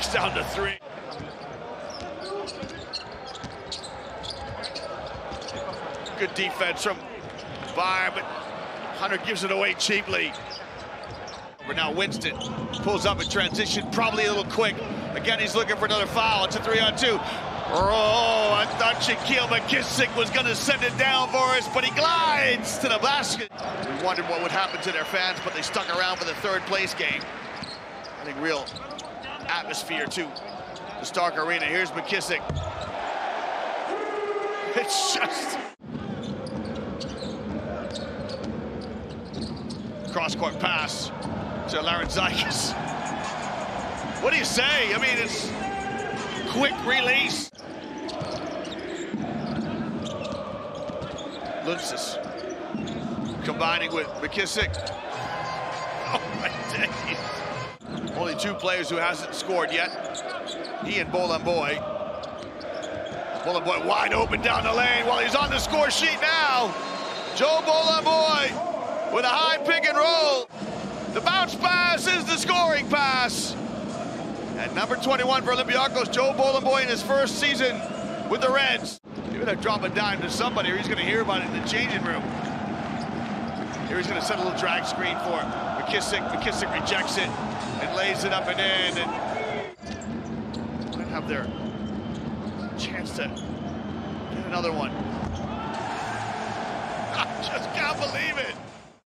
It's down to three. Good defense from Barr, but Hunter gives it away cheaply. But now Winston pulls up in transition, probably a little quick. Again, he's looking for another foul. It's a three on two. Oh, I thought Shaquielle McKissic was going to send it down for us, but he glides to the basket. We wondered what would happen to their fans, but they stuck around for the third place game. I think real atmosphere to the Stark Arena. Here's McKissic. It's just... Cross-court pass to Larentzakis. What do you say? I mean, it's quick release. Lountzis combining with McKissic. Oh my days. Only two players who hasn't scored yet. He and Bolomboy. Bolomboy wide open down the lane while he's on the score sheet now. Joe Bolomboy with a high pick and roll. The bounce pass is the scoring pass. At number 21 for Olympiacos, Joe Bolomboy in his first season with the Reds. You're gonna drop a dime to somebody or he's gonna hear about it in the changing room. Here he's gonna set a little drag screen for McKissic. McKissic rejects it and lays it up and in and have their chance to get another one. I just can't believe it.